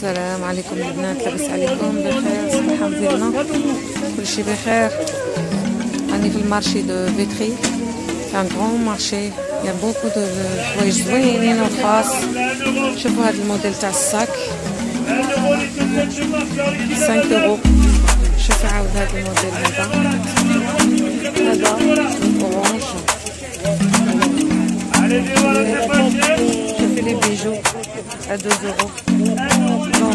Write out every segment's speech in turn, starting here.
السلام عليكم البنات لاباس عليكم؟ بخير صحة ديالنا كلشي بخير. راني في ال marché de Vitry كان grand marché y a beaucoup de حوايج زوينين وخاص شوفوا هذا الموديل تاع ال sac 5 اورو شوفوا عاود هذا الموديل هذا هذا orange شوفي لي بيجو à 2 euros.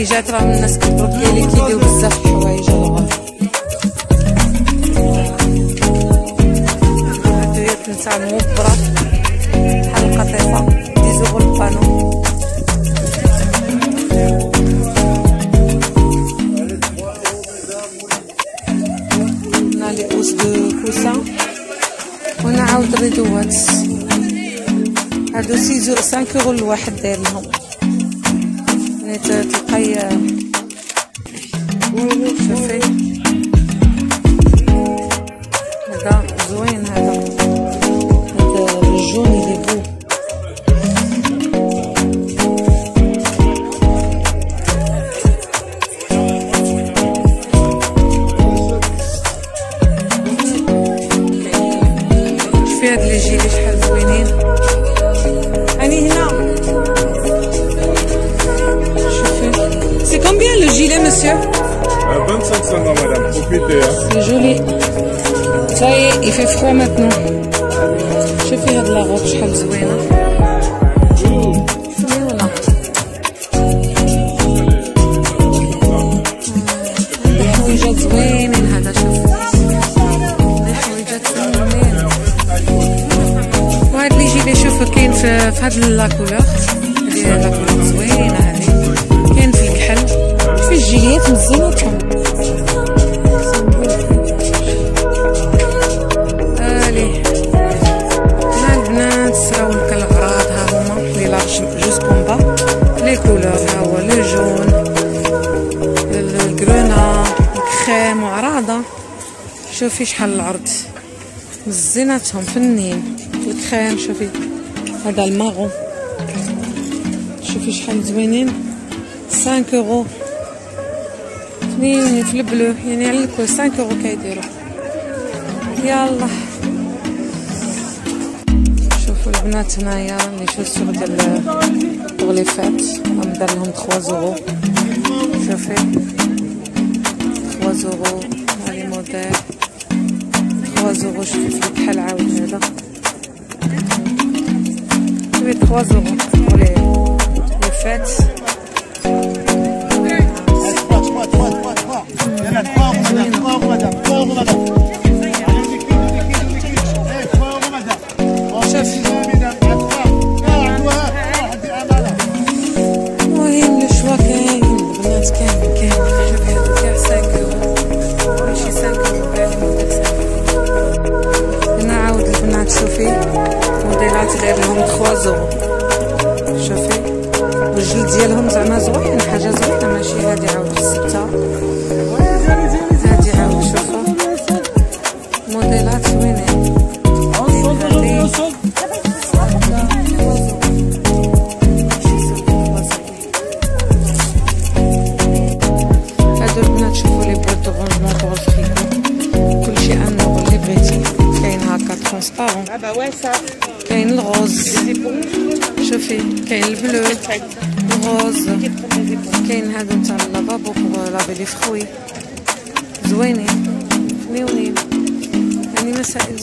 المهم حويجات راه الناس كتبرك لي كيديو بزاف الحوايج هادو تنتاع موبرة بحال القطيفة 10 euros البانو هنا لي اوس دو كوسان وهنا عاود الريدوات هادو سيزو سانك يورو الواحد داير لهم يعني ت- شوف عندي حويجات زوينين وهاد اللي يجي شوف كاين في هاد la couleur هادي la couleur زوينة هادي كاين في الكحل في الجيليات مزينتهم شوفي شحال العرض. مزيناتهم فنين الكريم شوفي. هذا الماغون. شوفي شحال زوينين. 5 اورو فنين في البلو. يعني على الكل 5 اورو كيديروا. يلا. شوفوا البنات هنايا لي شوسور ديال الغليفات راهم دار لهم 3 زورو شوفي. 3 زورو هاي موديل 3 زورو شوفي في الكحل عاود هذا شوفي 3 زورو لي لي فات Trois, trois, trois, trois, trois. Il y ترونسبارون Ah bah ouais, ça. كاين الغوز شوفي كاين البلو الغوز كاين هادو نتاع اللافابو بوغ لافي لي فخوي زوينين مليونين يعني مسائل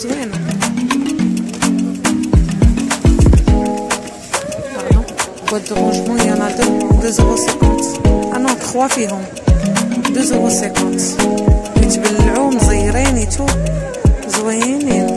Pardon. Boîte de rangement, il y en a deux, 2,50€. Ah non, trois. 3 فيهم 2.50 يتبلعوا مزيرين يتو زوينين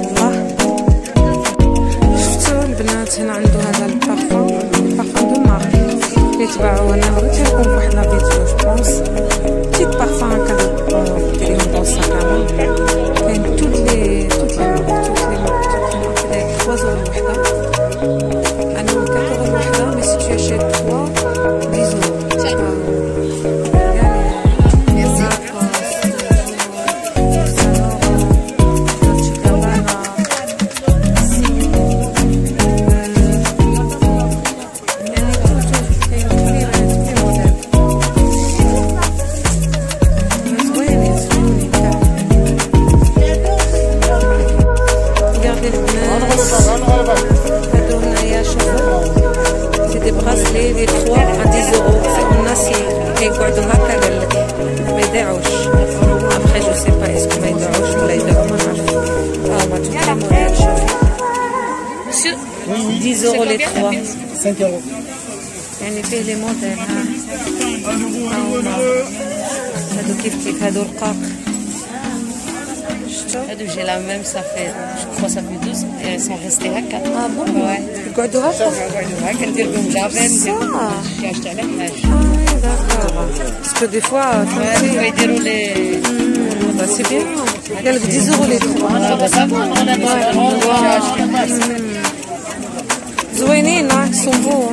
شوفي 10 يورو لي 3 5 euros. يعني فيه لي موديل ها ها هما هادو كيف كيف هادو رقاق شفتوا هادو j'ai la même ça fait je crois ça fait 12 et elles sont restées هكا آه بون Ouais. يقعدوا هكا قعدوا هكا ندير بهم جافين صح كاش تاع الحاج Ah, d'accord. Parce que des fois, Ouais, يديروا لي bah, c'est bien. قال لك 10 euros les trois. زوينين ها سمبو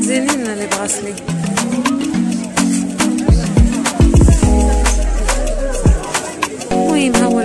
زينين لي براسلي المهم هو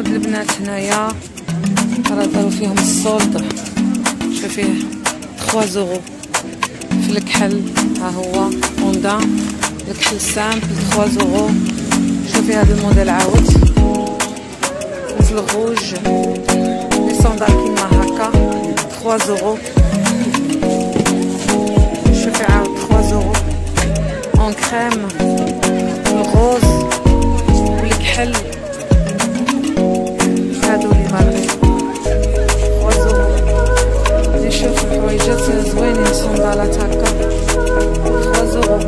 عاود البنات هنايا راه دارو فيهم ال solde شوفيه 3 زورو في الكحل ها هو هوندا الكحل simple 3 زورو شوفي هذا الموديل عاود وفي ال rouge les sandales كيما هكا 3 زورو شوفي عاود 3 euros en crème الغوز والكحل الحوايجات زوينين صندالات هكا 3 زورو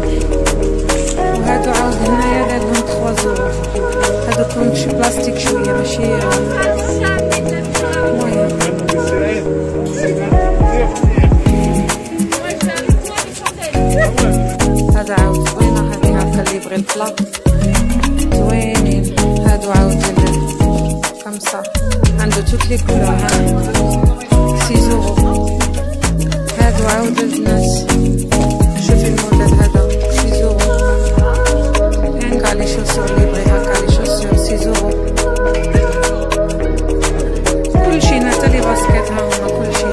وهادو عاود هنايا دارلهم 3 زورو هادو كون شي بلاستيك شوية ماشي هذا عاود زوينة هذه هكا اللي يبغي ال plat زوينين هادو عاود خمسة عنده toutes les couleurs ها سي عاود البنات شوفي الموديل هذا six euros يعني كاع les chaussures اللي يبغي هكا les chaussures six euros كلشي حتى les baskets ها هما كلشي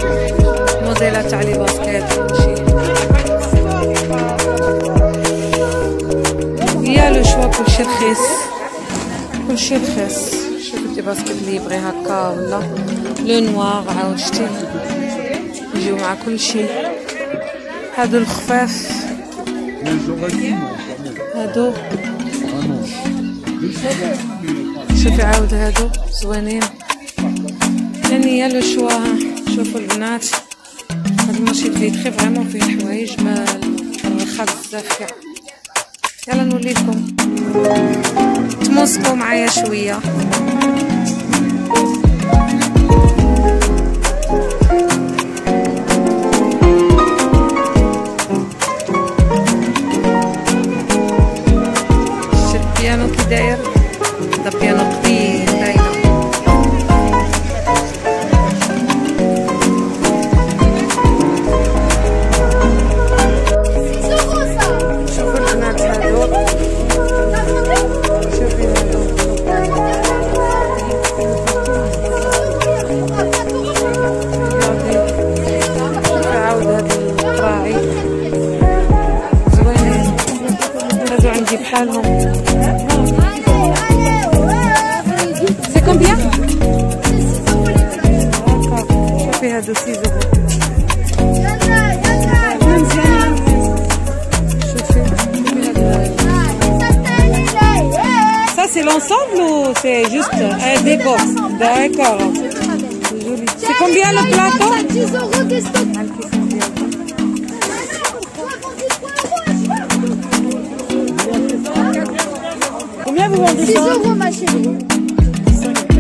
موديلات تاع les baskets كلشي y a le choix كلشي رخيص كلشي رخيص شوف des baskets اللي يبغي هكا ولا le noir عاود شتي يجيو مع كلشي هادو الخفاف. هادو. شوفي عاود هادو. زوينين. يعني y a le choix. شوفوا البنات. هاد ال marché Vitry vraiment فيه حوايج ما رخا بزاف يلا نوليكم. تموسكوا معايا شوية. Juste un décor D'accord. C'est. C'est combien le plateau 10 euros des stocks. Combien vous vendez 6 euros ma chérie.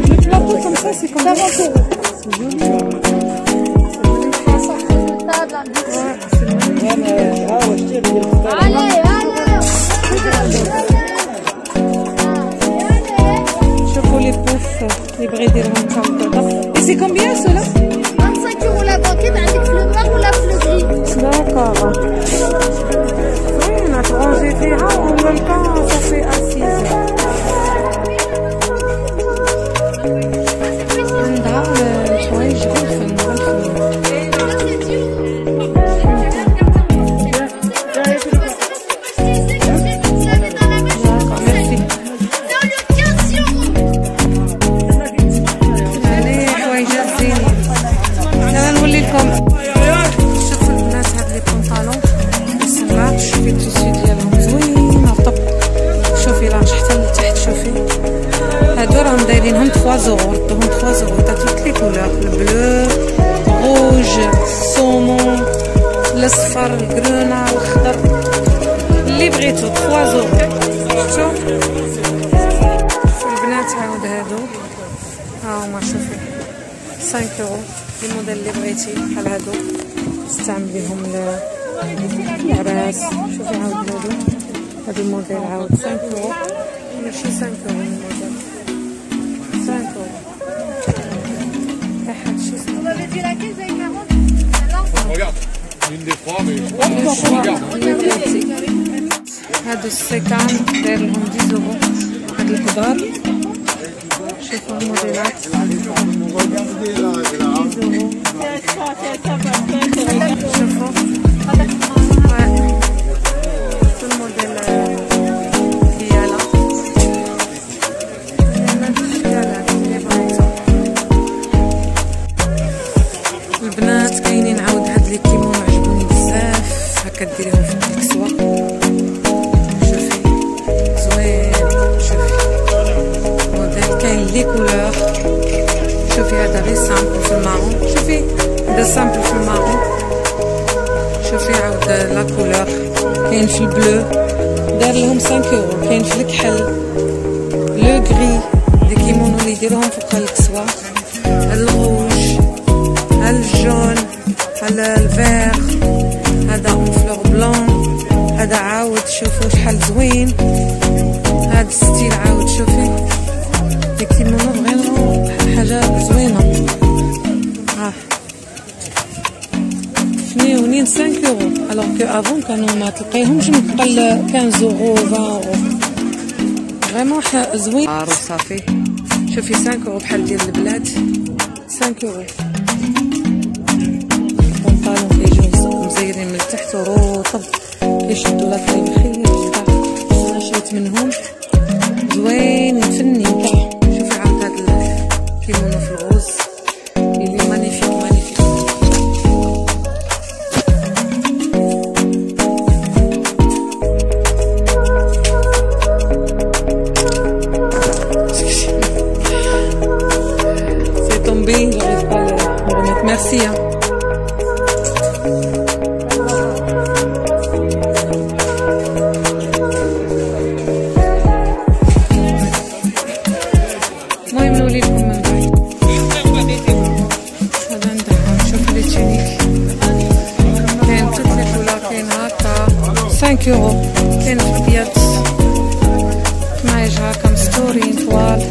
Le plateau comme ça c'est combien 40 euros. C'est joli. Allez, allez. les les Et c'est combien cela 25 euros la banquette avec le noir ou la fleurie? D'accord. Oui, on a rangé des en même temps, ça fait assise. 5 يورو الموديل اللي بغيتي بحال هادو. تستعمليهم ل- للعراس شوفي عاود هادو. هادو الموديل عاود 5 يورو ماشي 5 يورو الموديل. 5 يورو احد شي Regarde, une des trois, mais اللي بغيتي هادو السيكان داير لهم 10 يورو هاد الكبار. شوفوا الموديلات. 10 يورو شوفوا هذا simple في ال marron شوفي عاود la couleur كاين في ال bleu دار لهم 5 يورو كاين في الكحل le gris les kimonos اللي يديروهم فوق الكسوة ال rouge ال jaune هذا ال vert هذا une fleur blanche هذا عاود شوفوا شحال زوين هذا ال style عاود شوفي les kimonos vraiment حاجة زوينة 80 5 يورو. alors que avant كانوا ما تلقيهمش من قبل 15 يورو 20 يورو vraiment زوين عارف صافي شوفي 5 يورو بحال ديال البلاد 5 يورو البونطالون كيجيو مزيرين من التحت وروطب كيشدو لا طريق بخير أنا شريت منهم زوين فني شوفي عاد هاد كيمونو في الغوز 5 يورو كاين في الابيض كمايج هكا مستورين طوال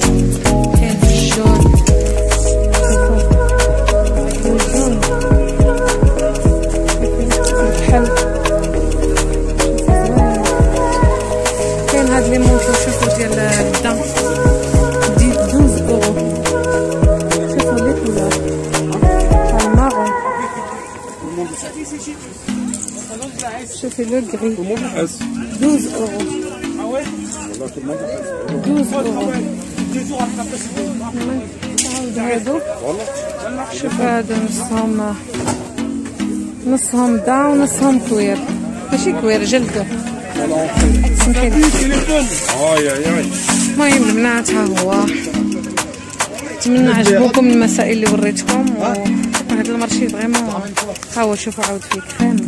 شوفي le gris 12 اورو 12 اورو عاود هادو شوف هادو نصهم نصهم daim ونصهم cuir ماشي cuir جلدو سمحي لي. المهم البنات ها هو نتمنى عجبوكم المسائل اللي وريتكم وهذا ال marché vraiment ها هو شوفوا عاود فيه كريم